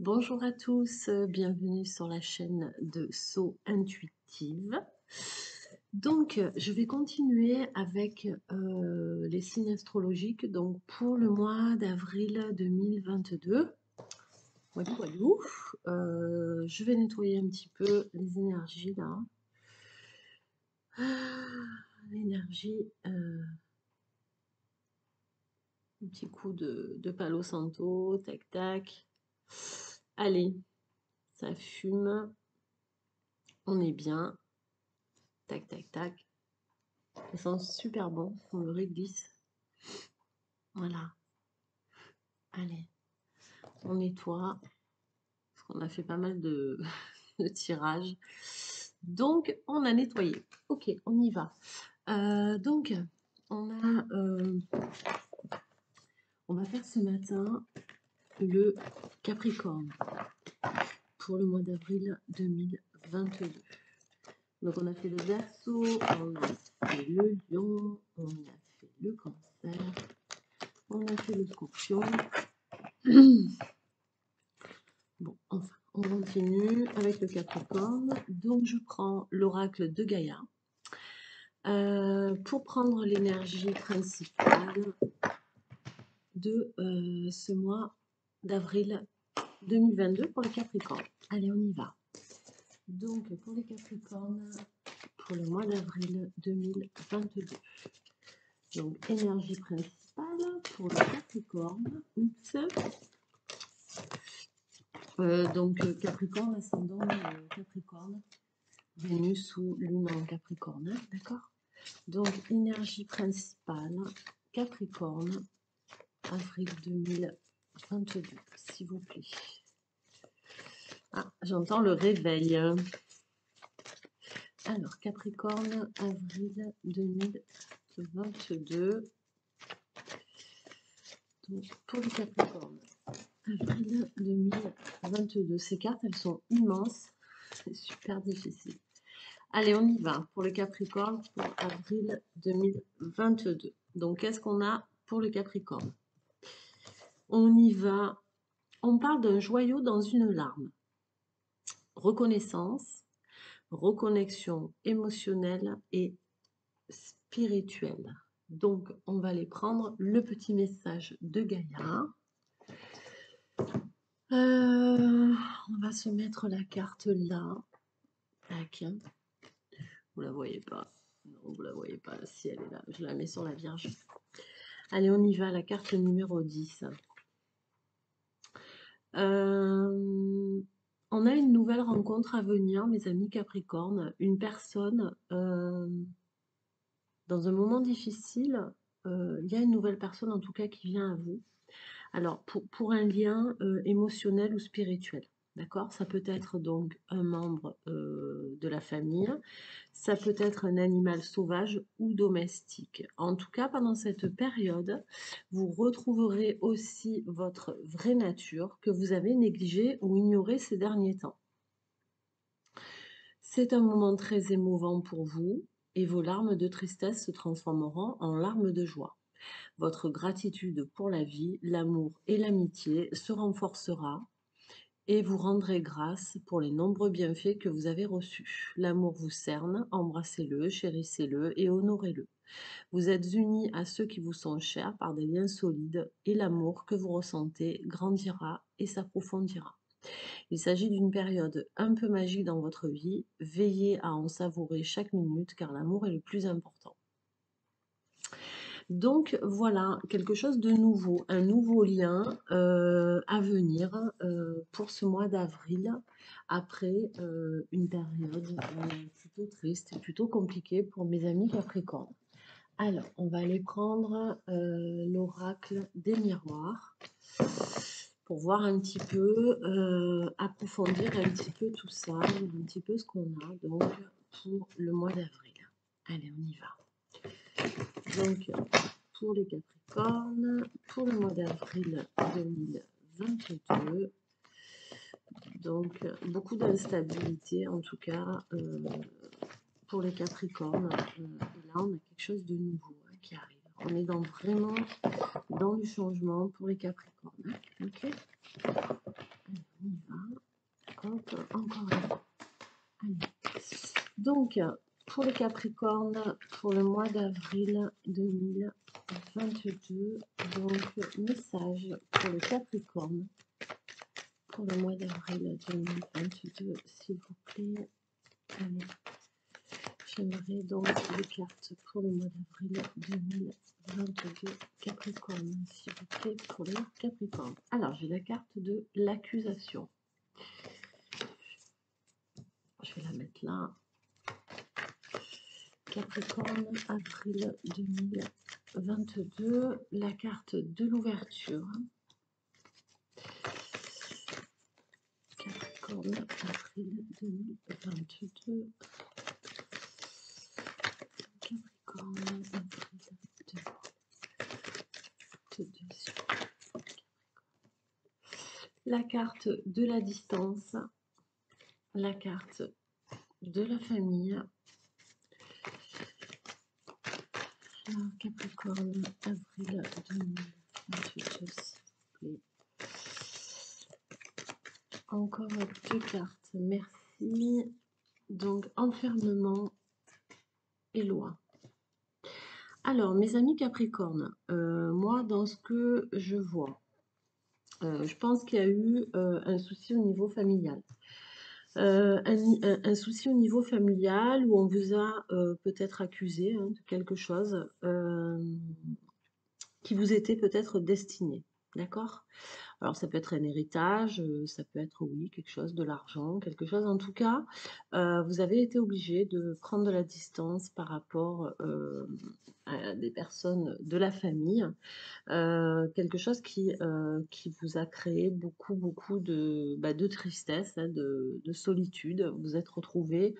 Bonjour à tous, euh, bienvenue sur la chaîne de Saut Intuitive. Donc, je vais continuer avec euh, les signes astrologiques donc pour le mois d'avril 2022. Voilà, voilà. Euh, je vais nettoyer un petit peu les énergies là. Ah, l'énergie, un petit coup de, de Palo Santo, tac tac. Allez, ça fume. On est bien. Tac, tac, tac. Ça sent super bon. On le réglisse. Voilà. Allez. On nettoie. Parce qu'on a fait pas mal de, tirages. Donc, on a nettoyé. Ok, on y va. Euh, donc, on a... Euh, on va faire ce matin le Capricorne pour le mois d'avril 2022. Donc on a fait le Verseau, on a fait le Lion, on a fait le Cancer, on a fait le Scorpion. Bon, enfin, on continue avec le Capricorne. Donc je prends l'oracle de Gaïa. Euh, pour prendre l'énergie principale de euh, ce mois d'avril 2022 pour les Capricornes. Allez, on y va. Donc, pour les Capricornes, pour le mois d'avril 2022. Donc, énergie principale pour les Capricornes. Oups. Euh, donc, Capricorne, ascendant euh, Capricorne. Vénus ou Lune en Capricorne. D'accord? Donc, énergie principale, Capricorne, avril 2022. 22, s'il vous plaît. Ah, j'entends le réveil. Alors, Capricorne, avril 2022. Donc, pour le Capricorne, avril 2022. Ces cartes, elles sont immenses. C'est super difficile. Allez, on y va pour le Capricorne pour avril 2022. Donc, qu'est-ce qu'on a pour le Capricorne on y va. On parle d'un joyau dans une larme. Reconnaissance, reconnexion émotionnelle et spirituelle. Donc, on va aller prendre le petit message de Gaïa. Euh, on va se mettre la carte là. Tac. Vous la voyez pas. Non, vous la voyez pas. Si elle est là, je la mets sur la Vierge. Allez, on y va. La carte numéro 10. Euh, on a une nouvelle rencontre à venir, mes amis Capricorne. Une personne, euh, dans un moment difficile, euh, il y a une nouvelle personne en tout cas qui vient à vous. Alors, pour, pour un lien émotionnel ou spirituel. D'accord? Ça peut être donc un membre de la famille, ça peut être un animal sauvage ou domestique. En tout cas, pendant cette période, vous retrouverez aussi votre vraie nature que vous avez négligée ou ignorée ces derniers temps. C'est un moment très émouvant pour vous et vos larmes de tristesse se transformeront en larmes de joie. Votre gratitude pour la vie, l'amour et l'amitié se renforcera et vous rendrez grâce pour les nombreux bienfaits que vous avez reçus. L'amour vous cerne, embrassez-le, chérissez-le et honorez-le. Vous êtes unis à ceux qui vous sont chers par des liens solides et l'amour que vous ressentez grandira et s'approfondira. Il s'agit d'une période un peu magique dans votre vie. Veillez à en savourer chaque minute car l'amour est le plus important. Donc voilà, quelque chose de nouveau, un nouveau lien euh, à venir euh, pour ce mois d'avril, après euh, une période plutôt triste plutôt compliquée pour mes amis Capricorne. Alors, on va aller prendre l'oracle des miroirs pour voir un petit peu, approfondir un petit peu tout ça, un petit peu ce qu'on a donc pour le mois d'avril. Allez, on y va. Donc, pour les Capricornes, pour le mois d'avril 2022, donc, beaucoup d'instabilité, en tout cas, euh, pour les Capricornes. Euh, et là, on a quelque chose de nouveau hein, qui arrive. On est dans, vraiment dans le changement pour les Capricornes. Hein, ok On y encore Donc, pour les Capricornes, pour le mois d'avril 2022, donc message pour le Capricorne pour le mois d'avril 2022, s'il vous plaît. Allez, j'aimerais donc les cartes pour le mois d'avril 2022 Capricorne, s'il vous plaît, pour les Capricornes. Alors, j'ai la carte de l'accusation. Je vais la mettre là. Capricorne, avril 2022, la carte de l'ouverture. Capricorne, avril 2022. Capricorne, avril 2022. La carte de la distance, la carte de la famille, Capricorne, avril 2022, Encore deux cartes, merci. Donc, enfermement et loi. Alors, mes amis Capricorne, euh, moi, dans ce que je vois, euh, je pense qu'il y a eu euh, un souci au niveau familial. Euh, un, souci au niveau familial où on vous a euh, peut-être accusé hein, de quelque chose euh, qui vous était peut-être destiné. D'accord? Alors ça peut être un héritage, ça peut être oui, quelque chose, de l'argent, quelque chose. En tout cas, vous avez été obligé de prendre de la distance par rapport à des personnes de la famille. quelque chose qui, qui vous a créé beaucoup, beaucoup de, bah, de tristesse, hein, de, de, solitude. Vous êtes retrouvé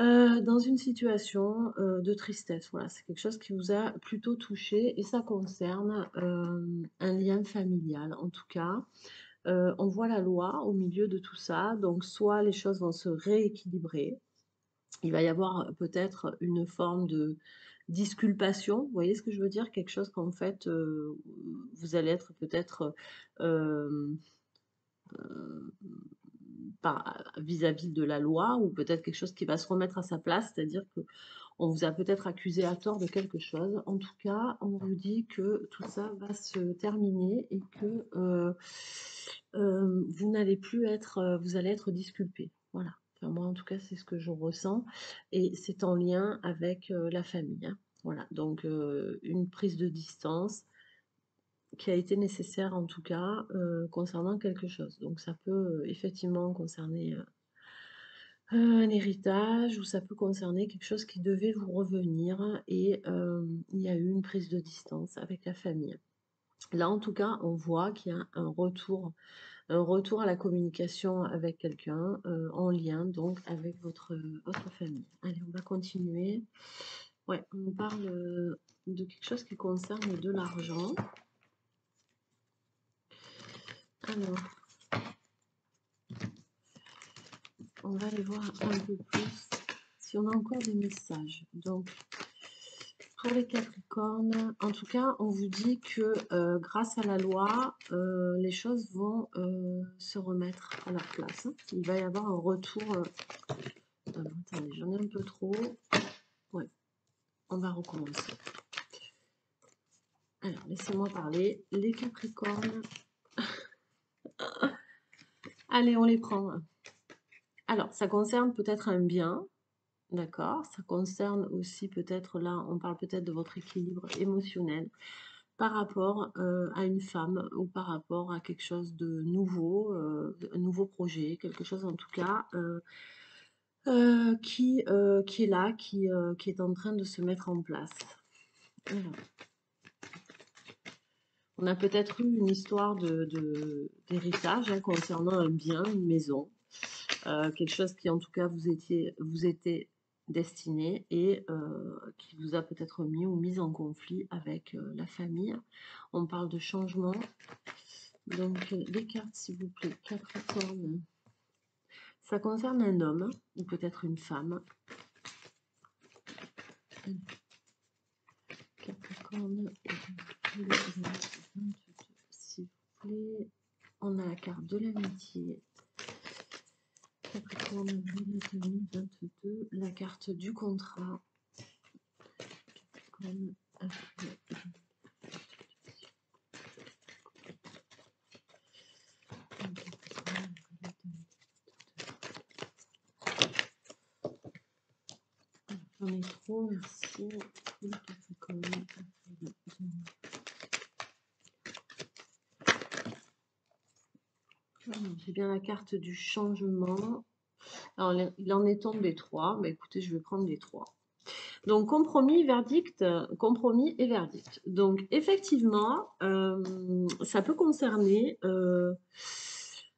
euh, dans une situation, euh, de tristesse, voilà, c'est quelque chose qui vous a plutôt touché et ça concerne, euh, un lien familial en tout cas. on voit la loi au milieu de tout ça, donc soit les choses vont se rééquilibrer, il va y avoir peut-être une forme de disculpation, vous voyez ce que je veux dire? Quelque chose qu'en fait, vous allez être peut-être, vis-à-vis de la loi ou peut-être quelque chose qui va se remettre à sa place, c'est-à-dire que on vous a peut-être accusé à tort de quelque chose. En tout cas, on vous dit que tout ça va se terminer et que euh, euh, vous n'allez plus être, euh, vous allez être disculpé. Voilà. Enfin, moi, en tout cas, c'est ce que je ressens et c'est en lien avec la famille. Hein. Voilà. Donc, une prise de distance, qui a été nécessaire en tout cas euh, concernant quelque chose. Donc ça peut euh, effectivement concerner euh, un héritage ou ça peut concerner quelque chose qui devait vous revenir et il y a eu une prise de distance avec la famille. Là en tout cas on voit qu'il y a un retour, un retour à la communication avec quelqu'un en lien donc avec votre, votre famille. Allez on va continuer. Ouais, on parle de quelque chose qui concerne de l'argent. Alors, on va aller voir un peu plus si on a encore des messages. Donc, pour les Capricornes, en tout cas, on vous dit que euh, grâce à la loi, euh, les choses vont euh, se remettre à leur place. Il va y avoir un retour. attendez, j'en ai un peu trop. Ouais, on va recommencer. Alors, laissez-moi parler. Les Capricornes, Allez, on les prend. Alors, ça concerne peut-être un bien, d'accord Ça concerne aussi peut-être, là, on parle peut-être de votre équilibre émotionnel par rapport euh, à une femme ou par rapport à quelque chose de nouveau, euh, un nouveau projet, quelque chose en tout cas euh, qui, est là, qui, qui est en train de se mettre en place. On a peut-être eu une histoire d'héritage de, hein, concernant un bien, une maison, euh, quelque chose qui en tout cas vous, vous était destiné et euh, qui vous a peut-être mis ou mis en conflit avec euh, la famille. On parle de changement. Donc les cartes s'il vous plaît, Capricorne. Ça concerne un homme ou peut-être une femme. Capricorne s'il vous plaît. On a la carte de l'amitié. Capricorne, 2022, la carte du contrat. Capricorne, J'en ai trop, merci. J'ai bien la carte du changement. Alors, il en est tombé trois. Mais écoutez, je vais prendre les trois. Donc, compromis, verdict, compromis et verdict. Donc, effectivement, euh, ça peut concerner euh,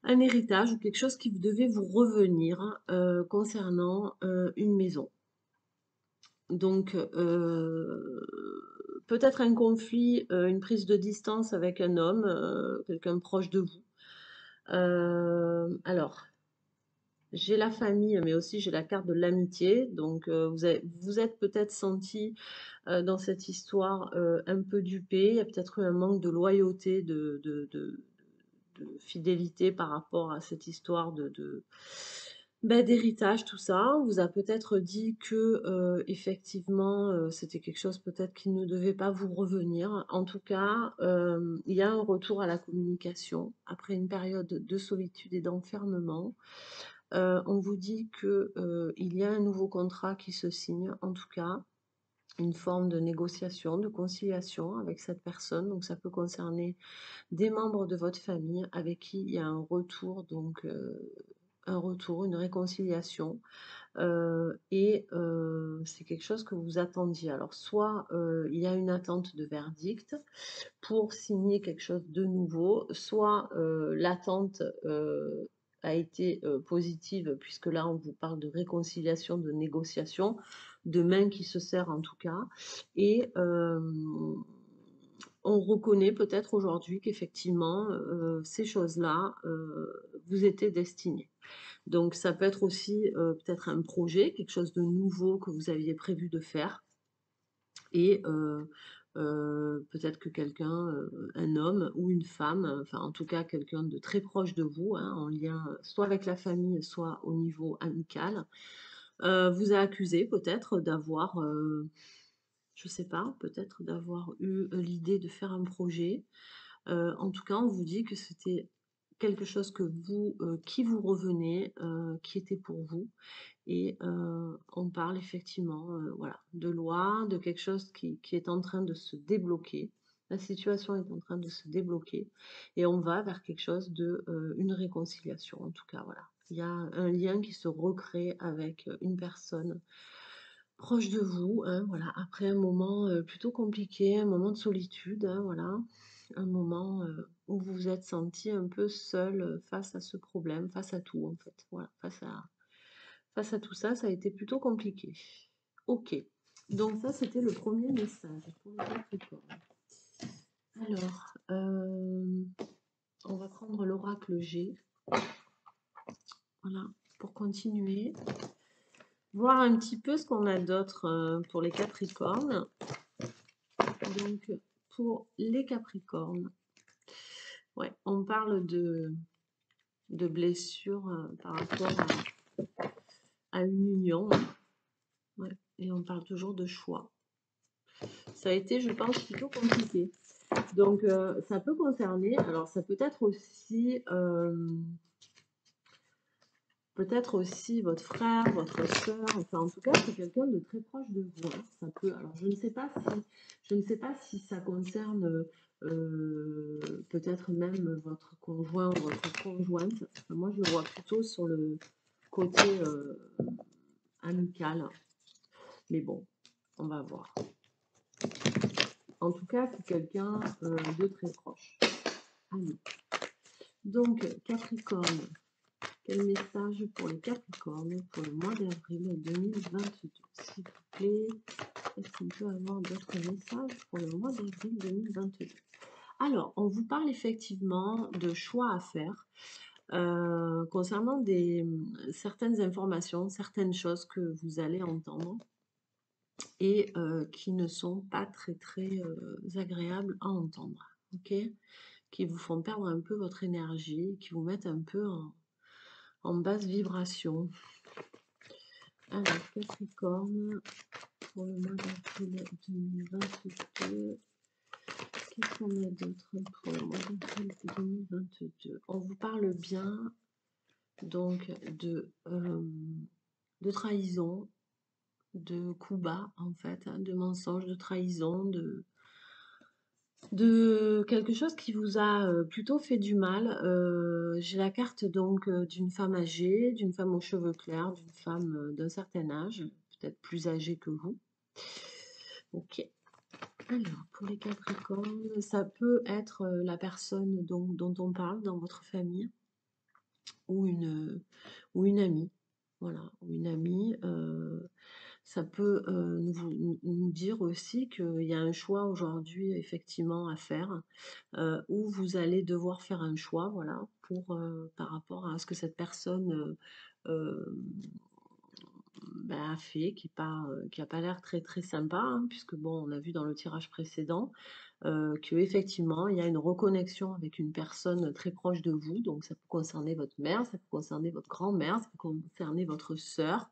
un héritage ou quelque chose qui devait vous revenir euh, concernant une maison. Donc, peut-être un conflit, une prise de distance avec un homme, quelqu'un proche de vous. Alors, j'ai la famille, mais aussi j'ai la carte de l'amitié. Donc, vous, vous êtes peut-être senti dans cette histoire un peu dupé. Il y a peut-être eu un manque de loyauté, de, fidélité par rapport à cette histoire de, bah, d'héritage, tout ça. On vous a peut-être dit que effectivement c'était quelque chose peut-être qui ne devait pas vous revenir. En tout cas, il y a un retour à la communication après une période de solitude et d'enfermement. on vous dit que il y a un nouveau contrat qui se signe, en tout cas une forme de négociation, de conciliation avec cette personne. Donc ça peut concerner des membres de votre famille avec qui il y a un retour donc un retour, une réconciliation. Euh, et euh, c'est quelque chose que vous attendiez. Alors, soit euh, il y a une attente de verdict pour signer quelque chose de nouveau, soit l'attente a été positive, puisque là, on vous parle de réconciliation, de négociation, de main qui se serrent en tout cas. Et on reconnaît peut-être aujourd'hui qu'effectivement, ces choses-là vous étaient destinées. Donc ça peut être aussi euh, peut-être un projet, quelque chose de nouveau que vous aviez prévu de faire. Et euh, euh, peut-être que quelqu'un, un homme ou une femme, enfin en tout cas quelqu'un de très proche de vous, hein, en lien soit avec la famille, soit au niveau amical, vous a accusé peut-être d'avoir, je ne sais pas, peut-être d'avoir eu l'idée de faire un projet. en tout cas, on vous dit que c'était quelque chose que vous, euh, qui vous revenait, euh, qui était pour vous. Et euh, on parle effectivement voilà, de loi, de quelque chose qui, est en train de se débloquer. La situation est en train de se débloquer et on va vers quelque chose de une réconciliation. En tout cas, voilà, il y a un lien qui se recrée avec une personne proche de vous. Hein, voilà, après un moment plutôt compliqué, un moment de solitude. Hein, voilà, un moment où vous vous êtes senti un peu seul face à ce problème, face à tout en fait. Voilà, face à, face à tout ça, ça a été plutôt compliqué. Ok, donc ça c'était le premier message pour Alors, on va prendre l'oracle G. Voilà, pour continuer. Voir un petit peu ce qu'on a d'autre pour les Capricornes. Donc, pour les Capricornes, ouais, on parle de, de blessures euh, par rapport à, une union. et on parle toujours de choix. Ça a été, je pense, plutôt compliqué. Donc, euh, ça peut concerner, alors ça peut être aussi euh, peut-être aussi votre frère, votre soeur, enfin en tout cas c'est quelqu'un de très proche de vous. Hein. Ça peut, alors je ne sais pas si, je ne sais pas si ça concerne euh, peut-être même votre conjoint ou votre conjointe. moi je le vois plutôt sur le côté euh, amical. Mais bon, on va voir. En tout cas, c'est quelqu'un euh, de très proche. Donc, Capricorne, quel message pour les Capricornes pour le mois d'avril 2022 S'il vous plaît, est-ce qu'on peut avoir d'autres messages pour le mois d'avril 2022 Alors, on vous parle effectivement de choix à faire. Euh, concernant des, certaines informations, certaines choses que vous allez entendre et euh, qui ne sont pas très très euh, agréables à entendre, ok? Qui vous font perdre un peu votre énergie, qui vous mettent un peu en, en basse vibration. Alors, Capricorne, pour le mois d'avril 2022, qu'est-ce qu'on a d'autre pour le mois d'avril 2022 On vous parle bien donc de, euh, de trahison, de coups bas en fait, hein, de mensonges, de trahison, de, de quelque chose qui vous a euh, plutôt fait du mal. Euh, j'ai la carte donc d'une femme âgée, d'une femme aux cheveux clairs, d'une femme d'un certain âge, peut-être plus âgée que vous. Ok. Alors, pour les Capricornes, ça peut être la personne dont, on parle dans votre famille ou une, ou une amie. Voilà, ou une amie. Ça peut nous, nous, dire aussi qu'il y a un choix aujourd'hui effectivement à faire, où vous allez devoir faire un choix, voilà, pour par rapport à ce que cette personne bah, a fait, qui n'a qui a pas l'air très très sympa, hein, puisque bon, on a vu dans le tirage précédent euh, qu'effectivement, il y a une reconnexion avec une personne très proche de vous. Donc, ça peut concerner votre mère, ça peut concerner votre grand-mère, ça peut concerner votre sœur.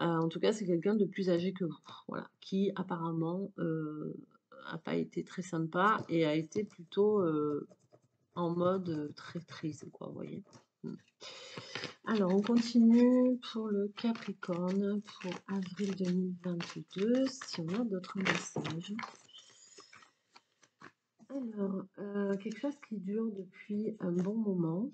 Euh, en tout cas, c'est quelqu'un de plus âgé que vous, voilà, qui apparemment n'a euh, pas été très sympa et a été plutôt en mode très triste, quoi, vous voyez. Hmm. Alors, on continue pour le Capricorne pour avril 2022, si on a d'autres messages. Alors, euh, quelque chose qui dure depuis un bon moment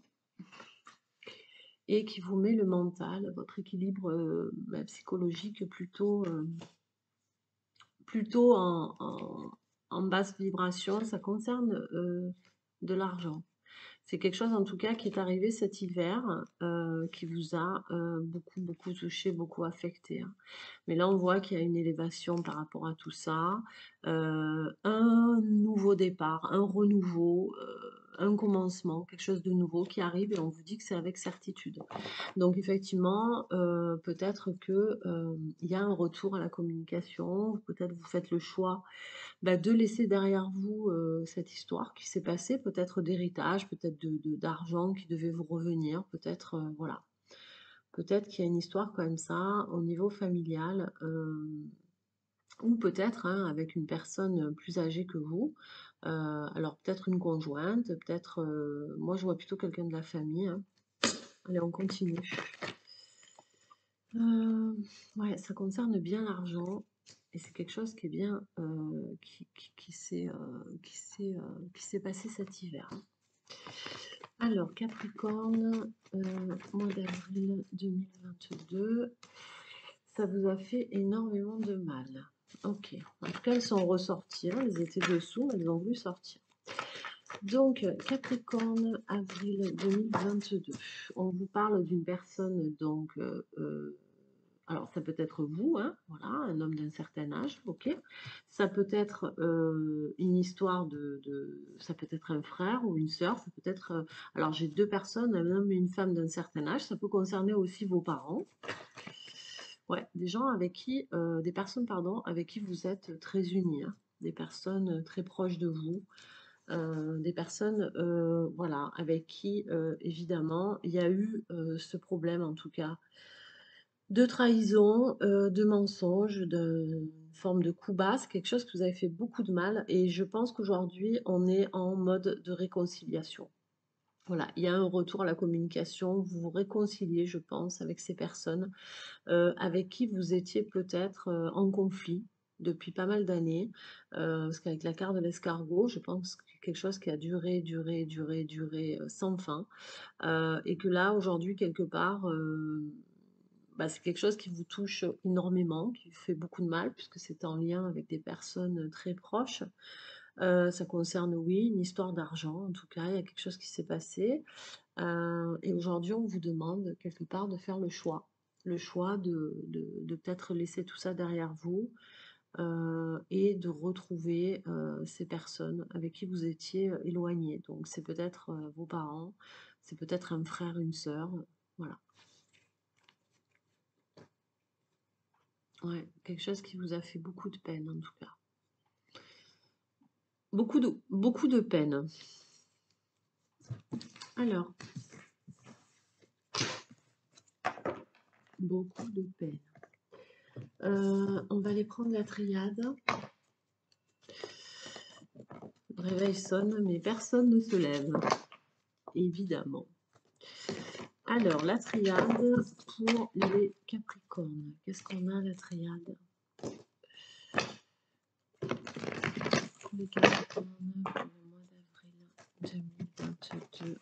et qui vous met le mental, votre équilibre euh, bah, psychologique plutôt, euh, plutôt en, basse vibration. Ça concerne de l'argent. C'est quelque chose en tout cas qui est arrivé cet hiver, euh, qui vous a euh, beaucoup, beaucoup touché, beaucoup affecté. Hein. Mais là, on voit qu'il y a une élévation par rapport à tout ça, euh, un nouveau départ, un renouveau, un commencement, quelque chose de nouveau qui arrive et on vous dit que c'est avec certitude. Donc effectivement, peut-être qu'il y a un retour à la communication, peut-être vous faites le choix bah, de laisser derrière vous cette histoire qui s'est passée, peut-être d'héritage, peut-être d'argent qui devait vous revenir, peut-être, voilà. Peut-être qu'il y a une histoire comme ça au niveau familial, ou peut-être hein, avec une personne plus âgée que vous. Alors peut-être une conjointe, peut-être, moi je vois plutôt quelqu'un de la famille. Hein. Allez, on continue. ouais, ça concerne bien l'argent. Et c'est quelque chose qui est bien, euh, qui, qui, euh, euh, qui s'est passé cet hiver. Alors, Capricorne, mois d'avril 2022, ça vous a fait énormément de mal. Ok, en tout cas, elles sont ressorties, hein. elles étaient dessous, elles ont voulu sortir. Donc, Capricorne, avril 2022. On vous parle d'une personne, donc, alors, ça peut être vous, hein, voilà, un homme d'un certain âge, ok. Ça peut être euh, une histoire de, Ça peut être un frère ou une sœur, ça peut être... Euh, alors, j'ai deux personnes, un homme et une femme d'un certain âge. Ça peut concerner aussi vos parents. Des gens avec qui... Euh, des personnes, pardon, avec qui vous êtes très unis. Hein. des personnes très proches de vous. des personnes, voilà, avec qui, évidemment, il y a eu ce problème, en tout cas, de trahison, euh, de mensonge, de forme de coup bas, quelque chose que vous avez fait beaucoup de mal et je pense qu'aujourd'hui on est en mode de réconciliation. Voilà, il y a un retour à la communication, vous vous réconciliez, je pense, avec ces personnes euh, avec qui vous étiez peut-être euh, en conflit depuis pas mal d'années, parce qu'avec la carte de l'escargot, je pense que c'est quelque chose qui a duré, duré, duré, duré sans fin, et que là, aujourd'hui, quelque part, bah, c'est quelque chose qui vous touche énormément, qui fait beaucoup de mal, puisque c'est en lien avec des personnes très proches. Euh, ça concerne, oui, une histoire d'argent, en tout cas, il y a quelque chose qui s'est passé. Euh, et aujourd'hui, on vous demande quelque part de faire le choix. Le choix de, de, peut-être laisser tout ça derrière vous euh, et de retrouver ces personnes avec qui vous étiez éloigné. Donc, c'est peut-être vos parents, c'est peut-être un frère, une sœur, voilà. Ouais, quelque chose qui vous a fait beaucoup de peine en tout cas. Beaucoup de, peine. Alors, beaucoup de peine. Euh, on va aller prendre la triade. Le réveil sonne, mais personne ne se lève. Évidemment. Alors, la triade pour les Capricornes. Qu'est-ce qu'on a, la triade? Pour les Capricornes, pour le mois d'avril 2022.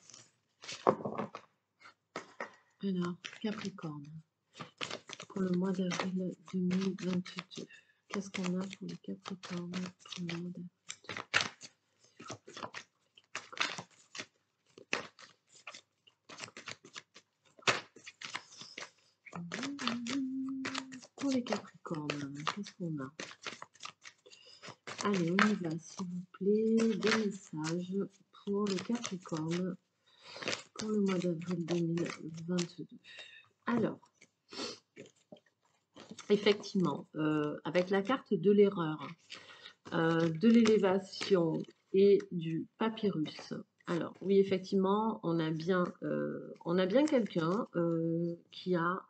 Alors, Capricorne, pour le mois d'avril 2022. Qu'est-ce qu'on a pour les Capricornes pour le mois d'avril Pour les Capricornes, qu'est-ce qu'on a? Allez, on y va, s'il vous plaît. Des messages pour les Capricornes pour le mois d'avril 2022. Alors, effectivement, euh, avec la carte de l'erreur, euh, de l'élévation et du papyrus. Alors, oui, effectivement, on a bien, euh, on a bien quelqu'un qui a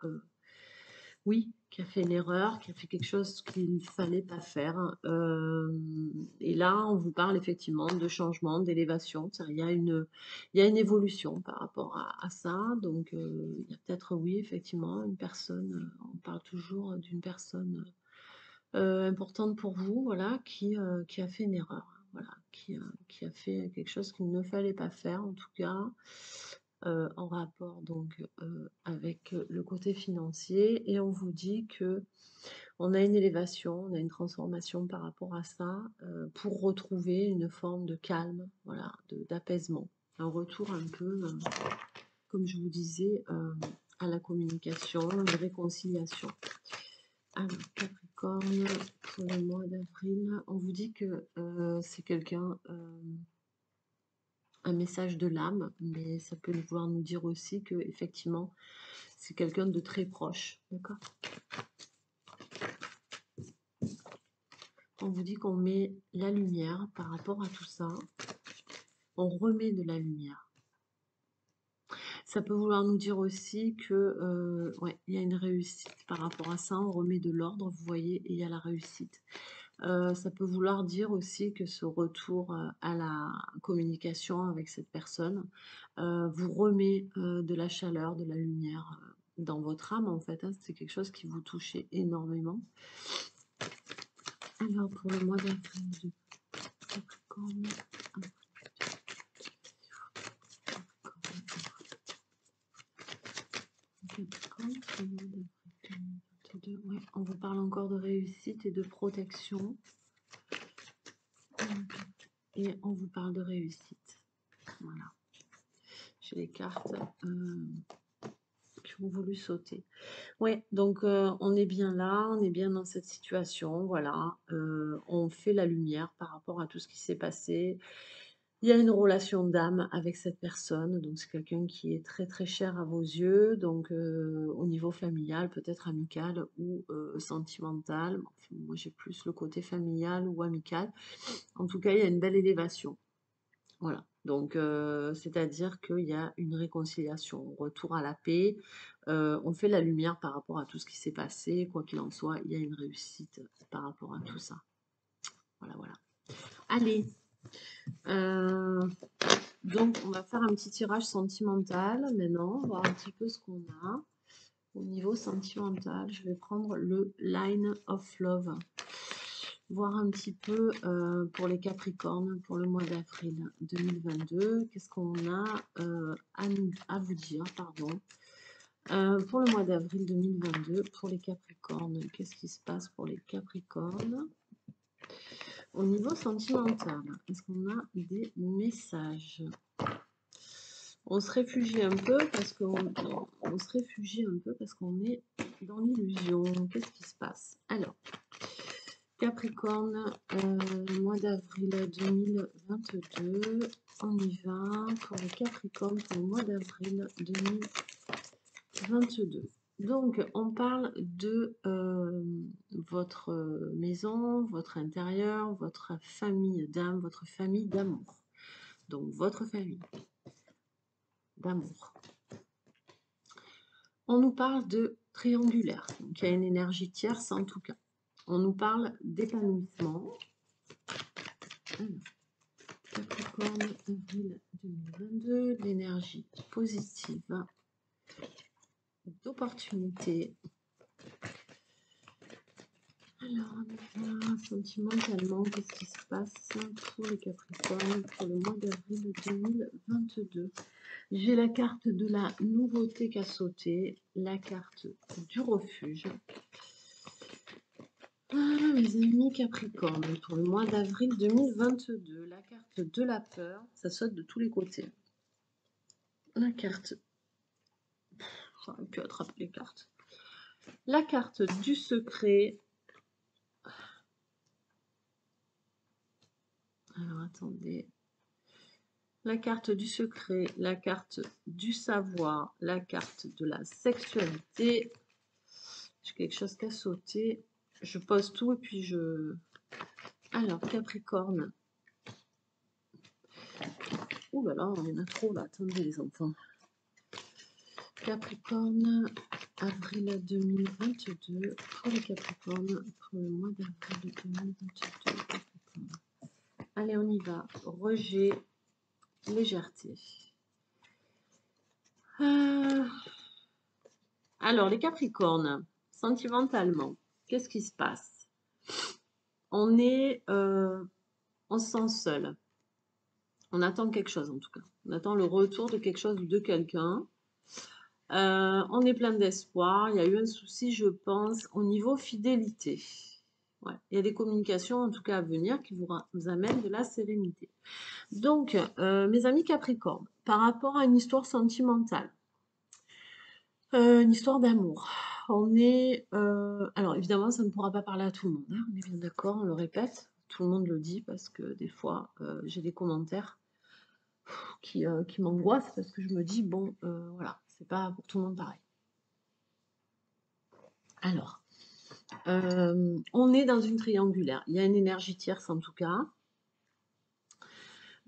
oui, qui a fait une erreur, qui a fait quelque chose qu'il ne fallait pas faire. Euh, et là, on vous parle effectivement de changement, d'élévation. Il y, a une, il y a une évolution par rapport à, ça. Donc, euh, il y a peut-être, oui, effectivement, une personne, euh, on parle toujours d'une personne importante pour vous, voilà, qui, qui a fait une erreur. Voilà, qui, qui a fait quelque chose qu'il ne fallait pas faire, en tout cas. Euh, en rapport donc euh, avec le côté financier et on vous dit que on a une élévation, on a une transformation par rapport à ça euh, pour retrouver une forme de calme, voilà, d'apaisement, un retour un peu, comme je vous disais, à la communication, une réconciliation. Alors Capricorne pour le mois d'avril, on vous dit que c'est quelqu'un message de l'âme, mais ça peut vouloir nous dire aussi que effectivement c'est quelqu'un de très proche, d'accord? On vous dit qu'on met la lumière par rapport à tout ça, on remet de la lumière. Ça peut vouloir nous dire aussi que euh, ouais, il y a une réussite par rapport à ça, on remet de l'ordre, vous voyez, et il y a la réussite. Euh, ça peut vouloir dire aussi que ce retour euh, à la communication avec cette personne euh, vous remet de la chaleur, de la lumière dans votre âme en fait. Hein. C'est quelque chose qui vous touchait énormément. Alors pour le mois d'avril on vous parle encore de réussite et de protection. Et on vous parle de réussite. Voilà. J'ai les cartes euh, qui ont voulu sauter. Oui, donc euh, on est bien là, on est bien dans cette situation. Voilà. Euh, on fait la lumière par rapport à tout ce qui s'est passé. Il y a une relation d'âme avec cette personne, donc c'est quelqu'un qui est très très cher à vos yeux, donc euh, au niveau familial, peut-être amical ou euh, sentimental. moi j'ai plus le côté familial ou amical. En tout cas, il y a une belle élévation. Voilà, donc euh, c'est-à-dire qu'il y a une réconciliation, retour à la paix. on fait la lumière par rapport à tout ce qui s'est passé, quoi qu'il en soit, il y a une réussite par rapport à tout ça. Voilà, voilà. Allez, euh, donc, on va faire un petit tirage sentimental maintenant, voir un petit peu ce qu'on a. Au niveau sentimental, je vais prendre le Line of Love. Voir un petit peu euh, pour les Capricornes pour le mois d'avril 2022. Qu'est-ce qu'on a euh, à, à, vous dire, pardon. pour le mois d'avril 2022, pour les Capricornes, qu'est-ce qui se passe pour les Capricornes? Au niveau sentimental, est-ce qu'on a des messages? On se réfugie un peu parce qu'on on se réfugie un peu parce qu'on est dans l'illusion. Qu'est-ce qui se passe? Alors, Capricorne, euh, mois d'avril 2022. On y va pour le Capricorne pour le mois d'avril 2022. Donc, on parle de euh, votre maison, votre intérieur, votre famille d'âme, votre famille d'amour. Donc, votre famille d'amour. On nous parle de triangulaire, donc il y a une énergie tierce en tout cas. On nous parle d'épanouissement. Capricorne, avril 2022, l'énergie positive, d'opportunité. Alors, sentimentalement, qu'est-ce qui se passe pour les Capricornes pour le mois d'avril 2022 J'ai la carte de la nouveauté qu'a sauté, la carte du refuge, ah, mes amis Capricorne, pour le mois d'avril 2022, la carte de la peur, ça saute de tous les côtés. La carte, j'aurais pu attraper les cartes. La carte du secret. Alors attendez. La carte du secret, la carte du savoir, la carte de la sexualité. J'ai quelque chose qui a sauté je pose tout et puis je... Alors, Capricorne. Ouh là là, y en a trop là. Attendez les enfants. Capricorne, avril 2022. Pour les Capricornes, pour le mois d'avril 2022. Allez, on y va. Rejet, légèreté. Euh, alors, les Capricornes, sentimentalement. Qu'est-ce qui se passe? On est, euh, on se sent seul. On attend quelque chose en tout cas. On attend le retour de quelque chose ou de quelqu'un. Euh, on est plein d'espoir. Il y a eu un souci, je pense, au niveau fidélité. Il y a des communications en tout cas à venir qui vous, amènent de la sérénité. Donc, euh, mes amis Capricorne, par rapport à une histoire sentimentale, une histoire d'amour, on est... Euh, alors évidemment, ça ne pourra pas parler à tout le monde, hein, on est bien d'accord, on le répète, tout le monde le dit parce que des fois, euh, j'ai des commentaires euh, qui m'angoissent parce que je me dis, bon, voilà, c'est pas pour tout le monde pareil. Alors, on est dans une triangulaire. Il y a une énergie tierce en tout cas.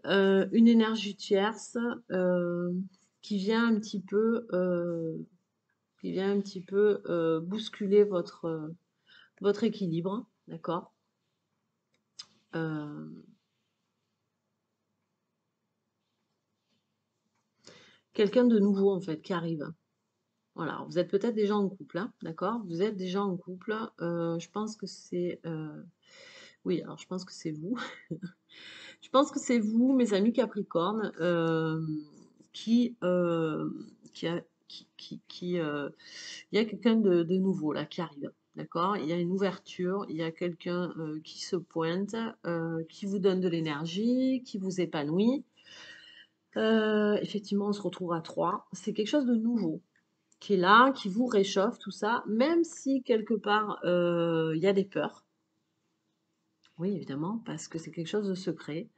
une énergie tierce qui vient un petit peu qui vient un petit peu euh, bousculer votre, euh, votre équilibre, d'accord? Quelqu'un de nouveau, en fait, qui arrive. Voilà, vous êtes peut-être déjà en couple, hein, d'accord? Vous êtes déjà en couple. je pense que c'est... Oui, alors je pense que c'est vous. je pense que c'est vous, mes amis Capricorne, qui, qui, a, qui, euh, il y a quelqu'un de, nouveau là qui arrive. D'accord? Il y a une ouverture, il y a quelqu'un euh, qui se pointe, euh, qui vous donne de l'énergie, qui vous épanouit. Effectivement, on se retrouve à trois. C'est quelque chose de nouveau qui est là, qui vous réchauffe, tout ça, même si quelque part il y a des peurs. Oui, évidemment, parce que c'est quelque chose de secret.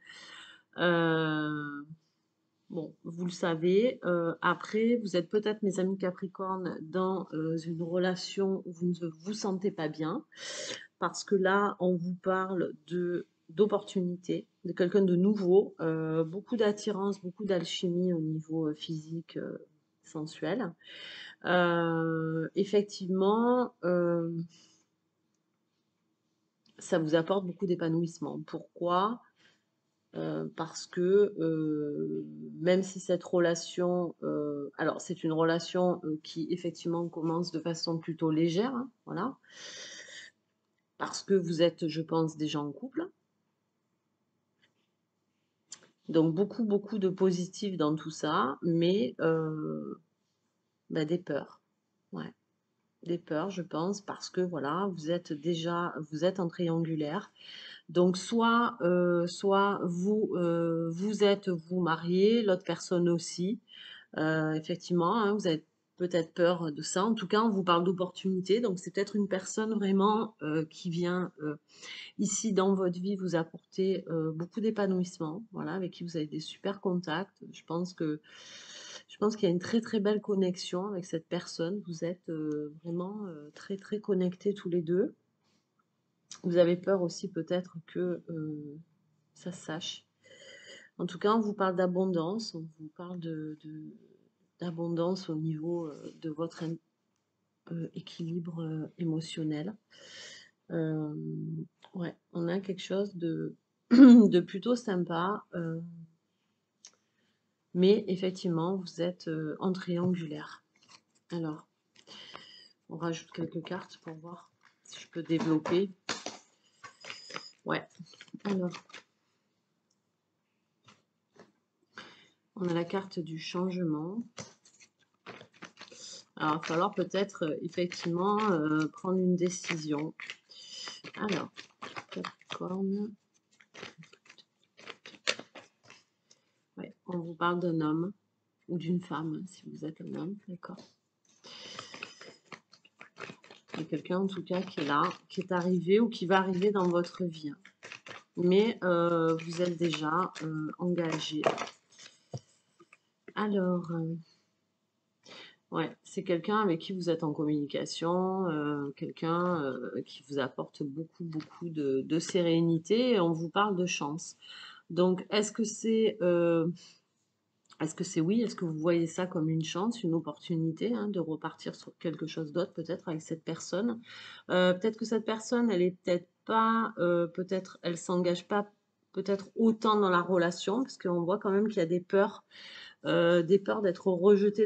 Bon, vous le savez. Euh, après, vous êtes peut-être, mes amis Capricorne, dans euh, une relation où vous ne vous sentez pas bien. Parce que là, on vous parle de d'opportunité, de quelqu'un de nouveau, euh, beaucoup d'attirance, beaucoup d'alchimie au niveau physique, sensuel. effectivement, ça vous apporte beaucoup d'épanouissement. Pourquoi? Euh, parce que euh, même si cette relation, euh, alors c'est une relation qui effectivement commence de façon plutôt légère, hein, voilà, parce que vous êtes, je pense, déjà en couple. Donc beaucoup, beaucoup de positifs dans tout ça, mais bah, des peurs, ouais, des peurs, je pense, parce que voilà, vous êtes déjà, vous êtes en triangulaire. Donc soit, euh, soit vous, euh, vous êtes vous marié, l'autre personne aussi. Euh, effectivement, hein, vous avez peut-être peur de ça. En tout cas, on vous parle d'opportunité. Donc c'est peut-être une personne vraiment qui vient ici dans votre vie vous apporter beaucoup d'épanouissement. Voilà, avec qui vous avez des super contacts. Je pense que je pense qu'il y a une très très belle connexion avec cette personne. Vous êtes vraiment très très connectés tous les deux. Vous avez peur aussi peut-être que euh, ça sache. En tout cas, on vous parle d'abondance, on vous parle de, au niveau euh, de votre équilibre émotionnel. ouais, on a quelque chose de, de plutôt sympa. mais effectivement, vous êtes en triangulaire. Alors, on rajoute quelques cartes pour voir si je peux développer. Ouais, alors. On a la carte du changement. Alors, il va falloir peut-être euh, effectivement euh, prendre une décision. Alors, Capricorne. Ouais, on vous parle d'un homme ou d'une femme, si vous êtes un homme, d'accord Il y a quelqu'un en tout cas qui est là, qui est arrivé ou qui va arriver dans votre vie. Mais euh, vous êtes déjà engagé alors, euh, ouais, c'est quelqu'un avec qui vous êtes en communication, euh, quelqu'un euh, qui vous apporte beaucoup, beaucoup de, sérénité et on vous parle de chance. Donc, est-ce que c'est oui? Est-ce que vous voyez ça comme une chance, une opportunité hein, de repartir sur quelque chose d'autre peut-être avec cette personne? Peut-être que cette personne, elle est peut-être pas, peut-être elle s'engage pas peut-être autant dans la relation parce qu'on voit quand même qu'il y a des peurs euh, des peurs d'être rejeté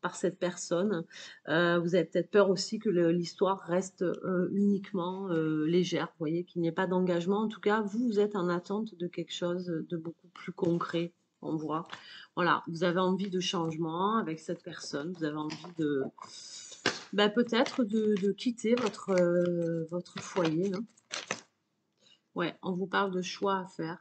par cette personne. Euh, vous avez peut-être peur aussi que l'histoire reste euh, uniquement légère, vous voyez, qu'il n'y ait pas d'engagement. En tout cas, vous, vous êtes en attente de quelque chose de beaucoup plus concret, on voit. Voilà, vous avez envie de changement avec cette personne, vous avez envie de... Ben, peut-être de, quitter votre, votre foyer. Hein. Ouais, on vous parle de choix à faire.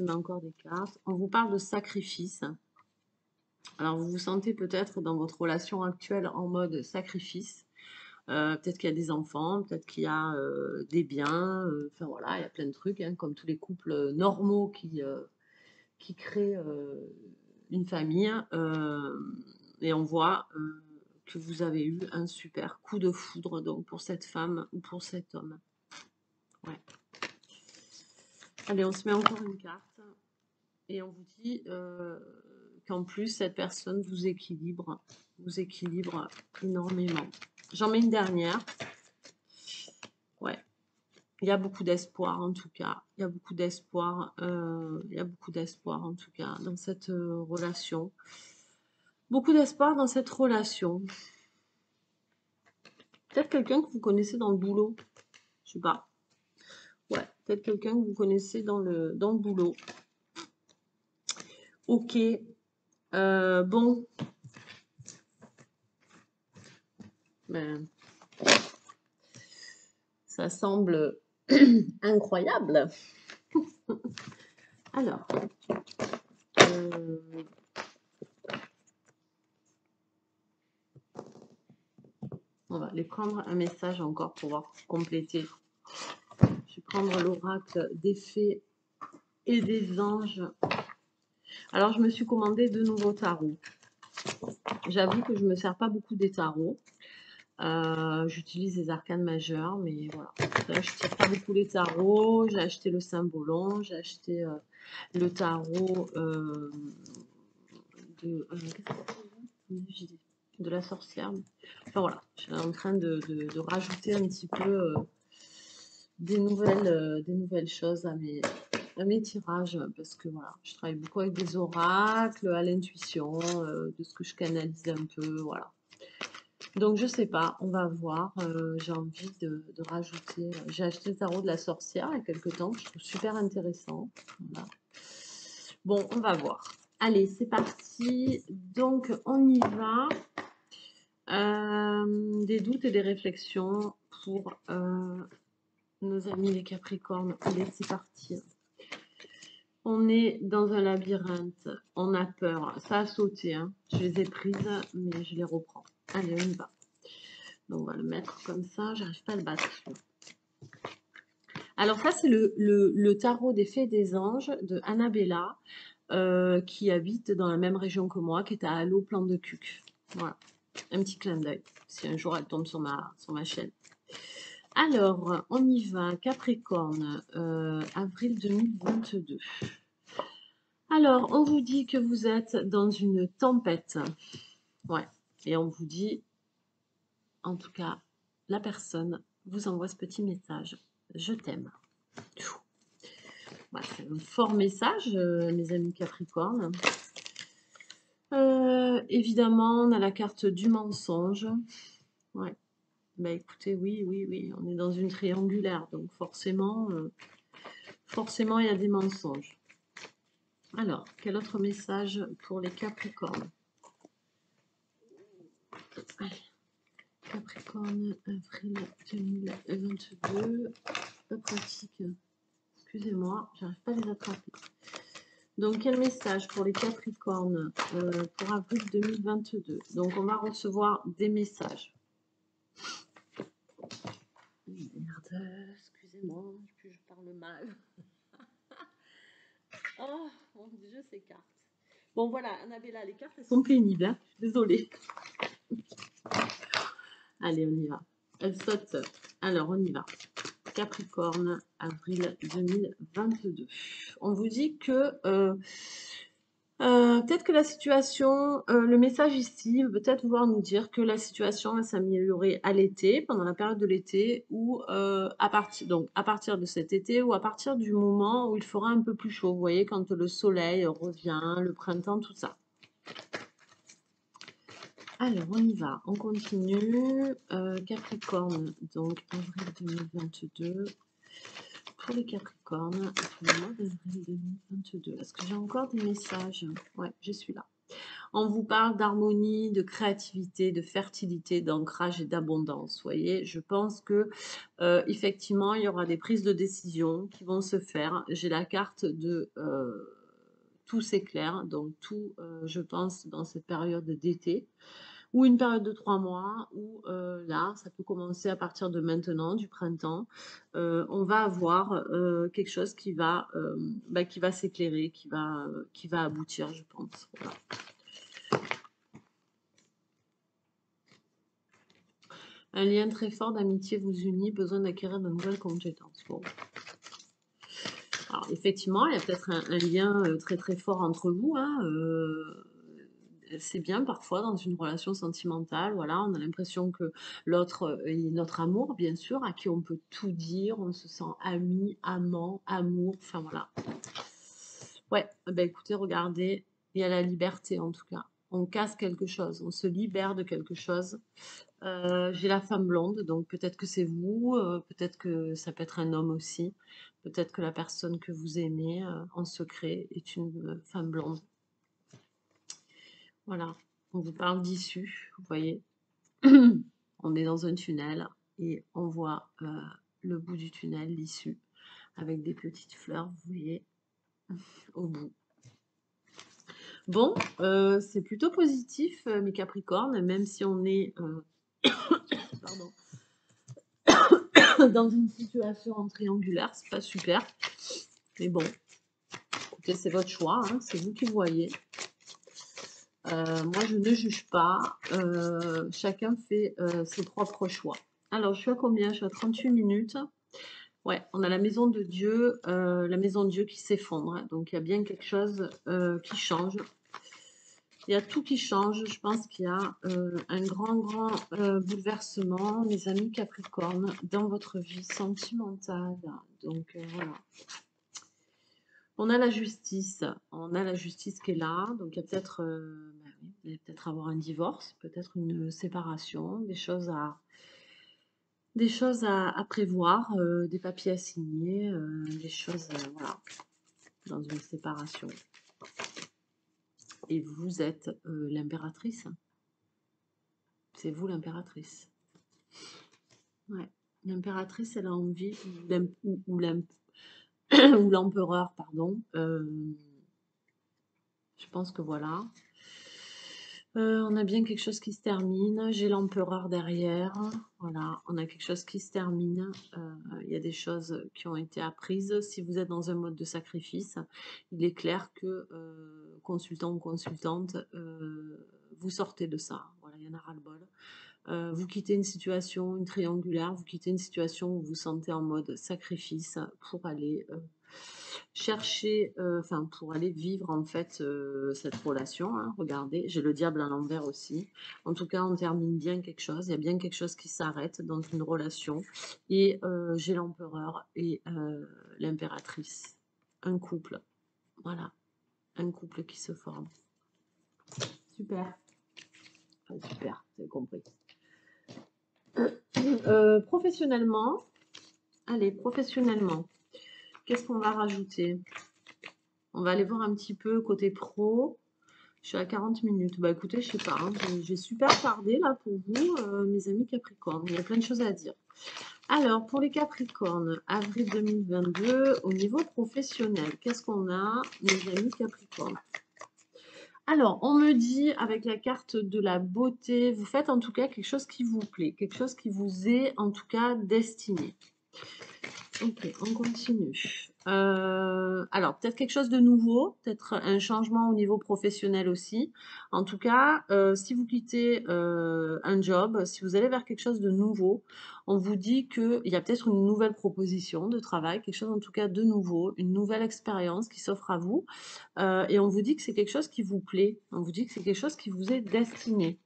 met encore des cartes. On vous parle de sacrifice. Alors, vous vous sentez peut-être dans votre relation actuelle en mode sacrifice. Euh, peut-être qu'il y a des enfants, peut-être qu'il y a euh, des biens. Euh, enfin, voilà, il y a plein de trucs, hein, comme tous les couples normaux qui créent une famille. Et on voit que vous avez eu un super coup de foudre donc, pour cette femme ou pour cet homme. Ouais. Allez, on se met encore une carte. Et on vous dit euh, qu'en plus, cette personne vous équilibre. Vous équilibre énormément. J'en mets une dernière. Ouais. Il y a beaucoup d'espoir en tout cas. Il y a beaucoup d'espoir. Euh, il y a beaucoup d'espoir en tout cas dans cette euh, relation. Beaucoup d'espoir dans cette relation. Peut-être quelqu'un que vous connaissez dans le boulot. Je sais pas. Ouais, peut-être quelqu'un que vous connaissez dans le, dans le boulot. Ok. Euh, bon. Ben, ça semble incroyable. Alors. Euh, on va aller prendre un message encore pour pouvoir compléter prendre l'oracle des fées et des anges. Alors, je me suis commandé de nouveaux tarots. J'avoue que je ne me sers pas beaucoup des tarots. Euh, j'utilise les arcanes majeurs, mais voilà. je ne tire pas beaucoup les tarots. J'ai acheté le symbolon, j'ai acheté euh, le tarot euh, de, de la sorcière. Enfin voilà, je suis en train de, de rajouter un petit peu des nouvelles, euh, des nouvelles choses à mes, à mes tirages parce que voilà, je travaille beaucoup avec des oracles, à l'intuition, euh, de ce que je canalise un peu, voilà. Donc je sais pas, on va voir. Euh, j'ai envie de, rajouter. J'ai acheté le tarot de la sorcière il y a quelques temps, je trouve super intéressant. Bon, on va voir. Allez, c'est parti. Donc on y va. Des doutes et des réflexions pour nos amis les Capricornes. Allez, c'est parti. On est dans un labyrinthe. On a peur. Ça a sauté. Hein. Je les ai prises, mais je les reprends. Allez, on y va. Donc, on va le mettre comme ça. J'arrive pas à le battre. Alors, ça, c'est le, tarot des fées des anges de Annabella, euh, qui habite dans la même région que moi, qui est à Halo Plan de Cuc. Voilà. Un petit clin d'œil, si un jour elle tombe sur ma, sur ma chaîne. Alors, on y va. Capricorne, euh, avril 2022. Alors, on vous dit que vous êtes dans une tempête. Ouais. Et on vous dit, en tout cas, la personne vous envoie ce petit message. Je t'aime. c'est un fort message, euh, mes amis Capricorne. Euh, évidemment, on a la carte du mensonge. Ouais. Bah écoutez, oui, oui, oui, on est dans une triangulaire, donc forcément, euh, forcément, il y a des mensonges. Alors, quel autre message pour les Capricornes? Capricorne, avril 2022. Pas pratique. Excusez-moi, j'arrive pas à les attraper. Donc, quel message pour les Capricornes euh, pour avril 2022 Donc, on va recevoir des messages. Merde, excusez-moi, je parle mal. oh, mon Dieu, ces cartes. Bon, voilà, Annabella, les cartes, elles sont pénibles. Hein Désolée. Allez, on y va. Elle saute. Alors, on y va. Capricorne, avril 2022. On vous dit que euh, euh, peut-être que la situation, euh, le message ici peut-être vouloir nous dire que la situation va s'améliorer à l'été, pendant la période de l'été, ou à partir donc à partir de cet été, ou à partir du moment où il fera un peu plus chaud. Vous voyez, quand le soleil revient, le printemps, tout ça. Alors, on y va, on continue. Euh, Capricorne, donc avril 2022. Pour les Capricornes, pour le mois d'avril 2022. Est-ce que j'ai encore des messages? Ouais, je suis là. On vous parle d'harmonie, de créativité, de fertilité, d'ancrage et d'abondance. Vous voyez, je pense que euh, effectivement, il y aura des prises de décision qui vont se faire. J'ai la carte de euh, tout s'éclaire, donc tout, je pense, dans cette période d'été ou une période de trois mois, ou euh, là, ça peut commencer à partir de maintenant, du printemps, euh, on va avoir euh, quelque chose qui va, bah, qui va s'éclairer, qui va, qui va aboutir, je pense. Un lien très fort d'amitié vous unit, besoin d'acquérir de nouvelles compétences. Effectivement, il y a peut-être un, lien très très fort entre vous. Hein, c'est bien parfois dans une relation sentimentale, voilà, on a l'impression que l'autre euh, est notre amour, bien sûr, à qui on peut tout dire, on se sent ami, amant, amour, enfin voilà. Ouais, ben écoutez, regardez, il y a la liberté en tout cas. On casse quelque chose, on se libère de quelque chose. Euh, j'ai la femme blonde, donc peut-être que c'est vous, euh, peut-être que ça peut être un homme aussi, peut-être que la personne que vous aimez en secret est une femme blonde. Voilà, on vous parle d'issue, vous voyez. on est dans un tunnel et on voit euh, le bout du tunnel, l'issue, avec des petites fleurs, vous voyez, au bout. Bon, euh, c'est plutôt positif, euh, mes Capricornes, même si on est dans une situation en triangulaire, c'est pas super. Mais bon, écoutez, c'est votre choix, hein, c'est vous qui voyez. Euh, moi, je ne juge pas. Euh, chacun fait euh, ses propres choix. Alors, je suis à combien? Je suis à 38 minutes. Ouais, on a la maison de Dieu, la maison de Dieu qui s'effondre. Hein. donc, il y a bien quelque chose qui change. Il y a tout qui change. Je pense qu'il y a un grand, grand bouleversement, mes amis Capricorne, dans votre vie sentimentale. Donc, voilà. On a la justice, on a la justice qui est là, donc il y a peut-être euh, bah peut-être avoir un divorce, peut-être une séparation, des choses à, des choses à, prévoir, euh, des papiers à signer, euh, des choses, voilà, dans une séparation. Et vous êtes l'impératrice. C'est vous l'impératrice. Ouais. L'impératrice, elle a envie, ou l'empereur, pardon. Euh, je pense que voilà. Euh, on a bien quelque chose qui se termine. J'ai l'empereur derrière. Voilà, on a quelque chose qui se termine. Euh, il y a des choses qui ont été apprises. Si vous êtes dans un mode de sacrifice, il est clair que consultant ou consultante, vous sortez de ça. Voilà, il y en a ras-le-bol. vous quittez une situation, une triangulaire, vous quittez une situation où vous vous sentez en mode sacrifice pour aller chercher, enfin pour aller vivre en fait cette relation. Hein. Regardez, j'ai le diable à l'envers aussi. En tout cas, on termine bien quelque chose. Il y a bien quelque chose qui s'arrête dans une relation. Et j'ai l'empereur et l'impératrice. Un couple. Voilà. Un couple qui se forme. Super. super, vous avez compris. Euh, professionnellement, allez, professionnellement, qu'est-ce qu'on va rajouter? On va aller voir un petit peu côté pro. Je suis à 40 minutes. Bah écoutez, je sais pas, hein, j'ai super tardé là pour vous, euh, mes amis Capricorne. Il y a plein de choses à dire. Alors, pour les Capricornes, avril 2022, au niveau professionnel, qu'est-ce qu'on a, mes amis Capricorne alors, on me dit avec la carte de la beauté, vous faites en tout cas quelque chose qui vous plaît, quelque chose qui vous est en tout cas destiné. Ok, on continue. Euh, alors, peut-être quelque chose de nouveau, peut-être un changement au niveau professionnel aussi. En tout cas, euh, si vous quittez euh, un job, si vous allez vers quelque chose de nouveau, on vous dit qu'il y a peut-être une nouvelle proposition de travail, quelque chose en tout cas de nouveau, une nouvelle expérience qui s'offre à vous. et on vous dit que c'est quelque chose qui vous plaît, on vous dit que c'est quelque chose qui vous est destiné.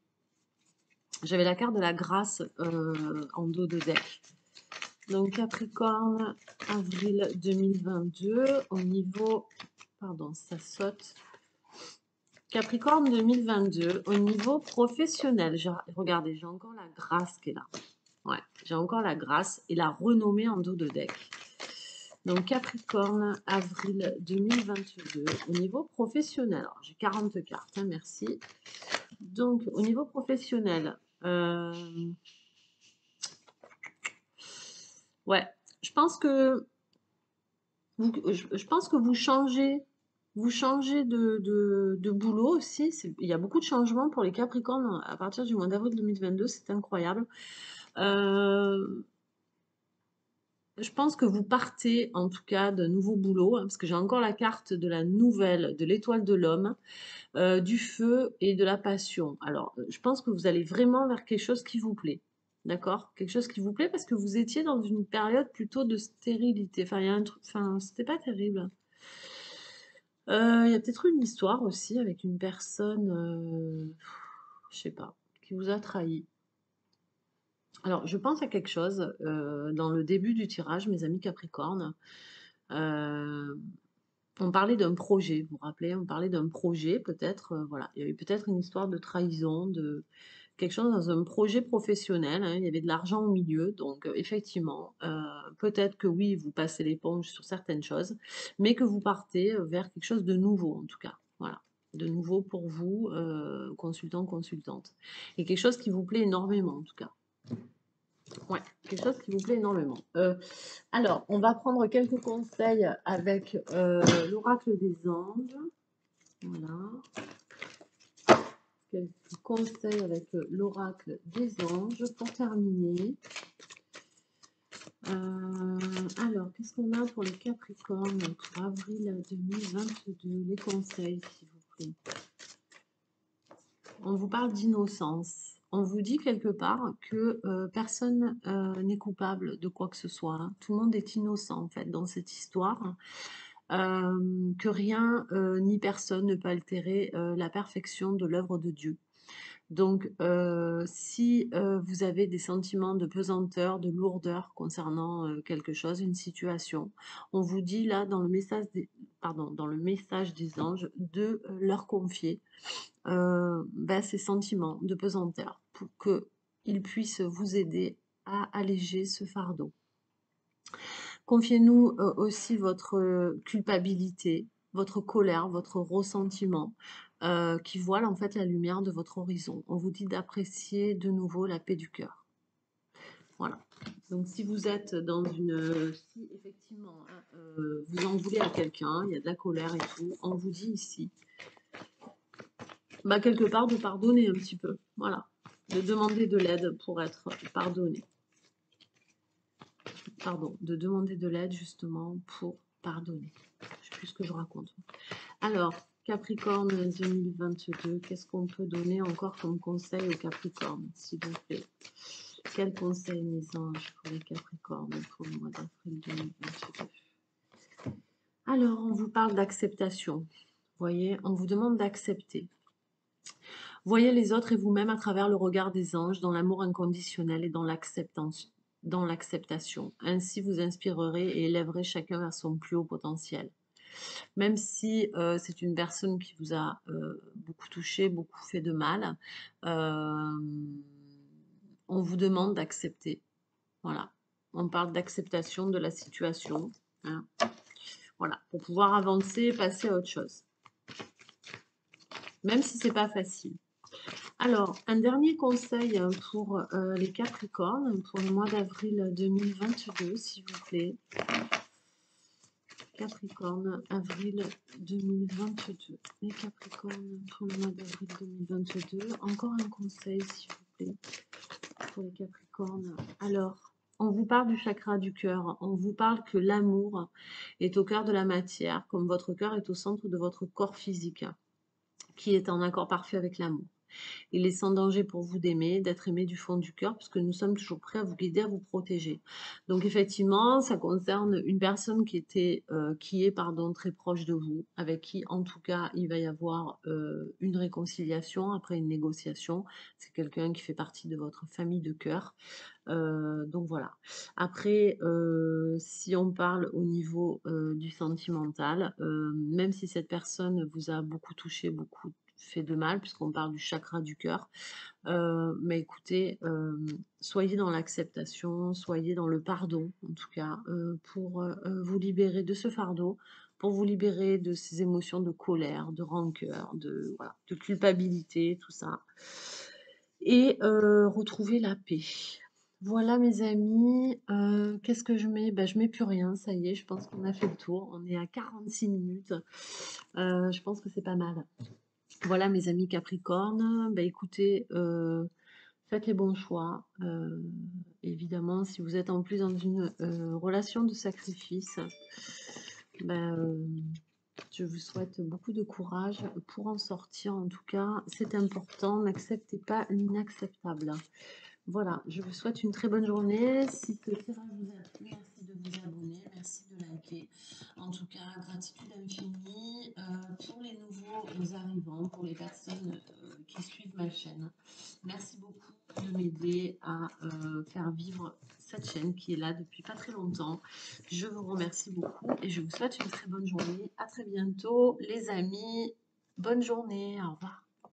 J'avais la carte de la grâce en dos de deck. Donc Capricorne, avril 2022, au niveau, pardon, ça saute. Capricorne 2022, au niveau professionnel, regardez, j'ai encore la grâce qui est là. Ouais, j'ai encore la grâce et la renommée en dos de deck. Donc Capricorne, avril 2022, au niveau professionnel. J'ai 40 cartes, hein, merci. Donc, au niveau professionnel, euh, Ouais, je pense que vous, je, pense que vous changez, vous changez de, de, boulot aussi. Il y a beaucoup de changements pour les Capricornes à partir du mois d'avril 2022, c'est incroyable. Euh, je pense que vous partez en tout cas d'un nouveau boulot, hein, parce que j'ai encore la carte de la nouvelle, de l'étoile de l'homme, euh, du feu et de la passion. Alors, je pense que vous allez vraiment vers quelque chose qui vous plaît. D'accord Quelque chose qui vous plaît parce que vous étiez dans une période plutôt de stérilité. Enfin, il y a un truc. Enfin, c'était pas terrible. Euh, il y a peut-être une histoire aussi avec une personne, euh, je sais pas, qui vous a trahi. Alors, je pense à quelque chose euh, dans le début du tirage, mes amis Capricorne. on parlait d'un projet, vous vous rappelez, on parlait d'un projet, peut-être, voilà, il y avait peut-être une histoire de trahison, de, quelque chose dans un projet professionnel. Hein, il y avait de l'argent au milieu, donc euh, effectivement, euh, peut-être que oui, vous passez l'éponge sur certaines choses, mais que vous partez euh, vers quelque chose de nouveau en tout cas. Voilà, de nouveau pour vous, consultant, consultante. Et quelque chose qui vous plaît énormément en tout cas. Ouais, quelque chose qui vous plaît énormément. alors, on va prendre quelques conseils avec l'oracle des anges. Voilà quelques conseils avec euh, l'oracle des anges pour terminer. Euh, alors, qu'est-ce qu'on a pour les Capricornes pour avril 2022 Les conseils, s'il vous plaît. On vous parle d'innocence. On vous dit quelque part que euh, personne n'est coupable de quoi que ce soit. Tout le monde est innocent, en fait, dans cette histoire. Euh, que rien euh, ni personne ne peut altérer euh, la perfection de l'œuvre de Dieu. Donc, si vous avez des sentiments de pesanteur, de lourdeur concernant quelque chose, une situation, on vous dit là dans le message des, pardon, dans le message des anges de leur confier ben, ces sentiments de pesanteur pour qu'ils puissent vous aider à alléger ce fardeau. Confiez-nous euh, aussi votre euh, culpabilité, votre colère, votre ressentiment euh, qui voile en fait la lumière de votre horizon. On vous dit d'apprécier de nouveau la paix du cœur. Voilà. Donc si vous êtes dans une... Si effectivement hein, vous en voulez à quelqu'un, il y a de la colère et tout, on vous dit ici, bah, quelque part de pardonner un petit peu. Voilà. De demander de l'aide pour être pardonné pardon, de demander de l'aide justement pour pardonner. Je sais plus ce que je raconte. Alors, Capricorne 2022, qu'est-ce qu'on peut donner encore comme conseil aux Capricornes, s'il vous plaît? Quel conseil, mes anges, pour les Capricornes pour le mois d'avril 2022 Alors, on vous parle d'acceptation. Voyez, on vous demande d'accepter. Voyez les autres et vous-même à travers le regard des anges, dans l'amour inconditionnel et dans l'acceptation. Dans l'acceptation. Ainsi, vous inspirerez et élèverez chacun vers son plus haut potentiel même si euh, c'est une personne qui vous a euh, beaucoup touché, beaucoup fait de mal, euh, on vous demande d'accepter. Voilà, on parle d'acceptation de la situation. Hein. Voilà, pour pouvoir avancer et passer à autre chose. Même si c'est pas facile. Alors, un dernier conseil pour les Capricornes pour le mois d'avril 2022, s'il vous plaît. Capricorne, avril 2022. Les Capricornes pour le mois d'avril 2022. Encore un conseil, s'il vous plaît, pour les Capricornes. Alors, on vous parle du chakra du cœur. On vous parle que l'amour est au cœur de la matière, comme votre cœur est au centre de votre corps physique, qui est en accord parfait avec l'amour. Il est sans danger pour vous d'aimer, d'être aimé du fond du cœur, puisque nous sommes toujours prêts à vous guider, à vous protéger. Donc effectivement, ça concerne une personne qui euh, est pardon, très proche de vous, avec qui en tout cas il va y avoir euh, une réconciliation après une négociation. C'est quelqu'un qui fait partie de votre famille de cœur. Euh, donc voilà. Après, si on parle au niveau du sentimental, même si cette personne vous a beaucoup touché, beaucoup fait de mal, puisqu'on parle du chakra du cœur. Euh, mais écoutez, euh, soyez dans l'acceptation, soyez dans le pardon, en tout cas, euh, pour vous libérer de ce fardeau, pour vous libérer de ces émotions de colère, de rancœur, de, culpabilité, tout ça. Et retrouver la paix. Voilà mes amis, qu'est-ce que je mets? Ben, Je mets plus rien, ça y est, je pense qu'on a fait le tour. On est à 46 minutes. je pense que c'est pas mal. Voilà mes amis Capricorne, bah, écoutez, euh, faites les bons choix. Euh, évidemment, si vous êtes en plus dans une euh, relation de sacrifice, bah, je vous souhaite beaucoup de courage pour en sortir. En tout cas, c'est important, n'acceptez pas l'inacceptable. Voilà, je vous souhaite une très bonne journée. Si ce tirage vous a plu, merci de vous abonner, merci de liker. En tout cas, gratitude infinie euh, pour les nouveaux arrivants, pour les personnes euh, qui suivent ma chaîne. Merci beaucoup de m'aider à euh, faire vivre cette chaîne qui est là depuis pas très longtemps. Je vous remercie beaucoup et je vous souhaite une très bonne journée. À très bientôt les amis. Bonne journée. Au revoir.